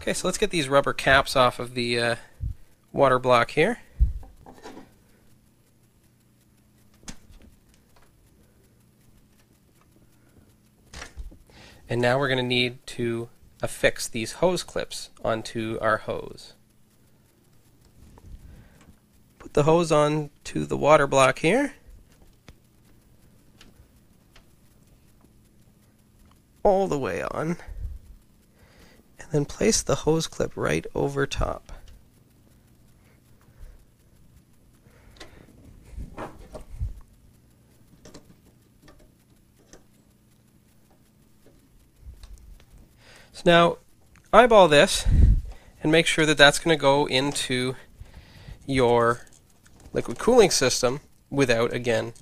Okay, so let's get these rubber caps off of the uh, water block here. And now we're going to need to affix these hose clips onto our hose. Put the hose on to the water block here. All the way on. Then place the hose clip right over top. So now eyeball this and make sure that that's going to go into your liquid cooling system without again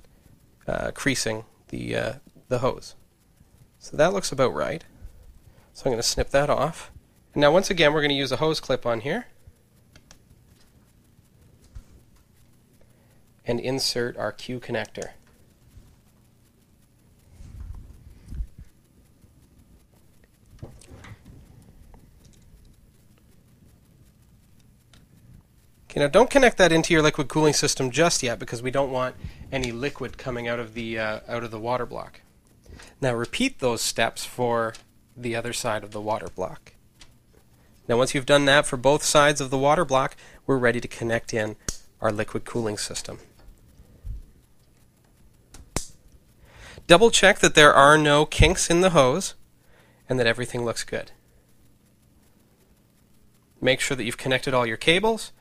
uh, creasing the uh, the hose. So that looks about right. So I'm going to snip that off. Now once again we're going to use a hose clip on here and insert our Q connector. Okay, now don't connect that into your liquid cooling system just yet because we don't want any liquid coming out of the uh, out of the water block. Now repeat those steps for the other side of the water block. Now once you've done that for both sides of the water block, we're ready to connect in our liquid cooling system. Double check that there are no kinks in the hose and that everything looks good. Make sure that you've connected all your cables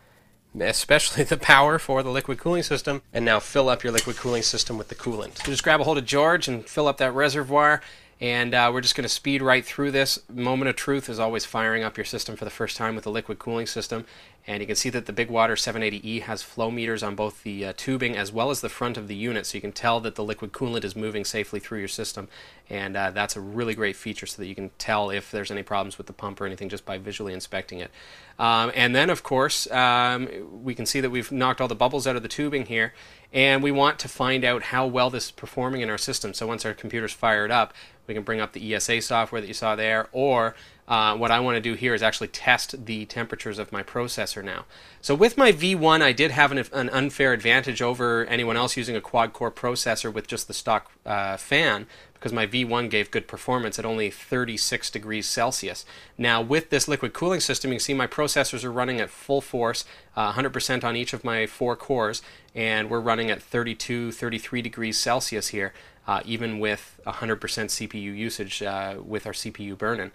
especially the power for the liquid cooling system, and now fill up your liquid cooling system with the coolant. So just grab a hold of George and fill up that reservoir, and uh, we're just going to speed right through this. Moment of truth is always firing up your system for the first time with a liquid cooling system. And you can see that the Big Water 780E has flow meters on both the uh, tubing as well as the front of the unit, so you can tell that the liquid coolant is moving safely through your system. And uh, that's a really great feature so that you can tell if there's any problems with the pump or anything just by visually inspecting it. Um, and then, of course, um, we can see that we've knocked all the bubbles out of the tubing here, and we want to find out how well this is performing in our system. So once our computer's fired up, we can bring up the ESA software that you saw there, or uh, what I want to do here is actually test the temperatures of my processor now. So with my V1, I did have an, an unfair advantage over anyone else using a quad-core processor with just the stock uh, fan because my V1 gave good performance at only 36 degrees Celsius. Now with this liquid cooling system, you can see my processors are running at full force, uh, 100% on each of my four cores, and we're running at 32, 33 degrees Celsius here, uh, even with 100% CPU usage uh, with our CPU burning.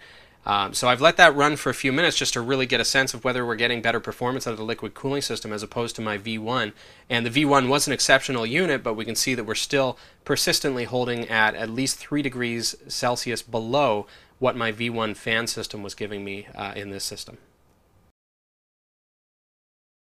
Um, so I've let that run for a few minutes just to really get a sense of whether we're getting better performance out of the liquid cooling system as opposed to my V1. And the V1 was an exceptional unit, but we can see that we're still persistently holding at at least 3 degrees Celsius below what my V1 fan system was giving me uh, in this system.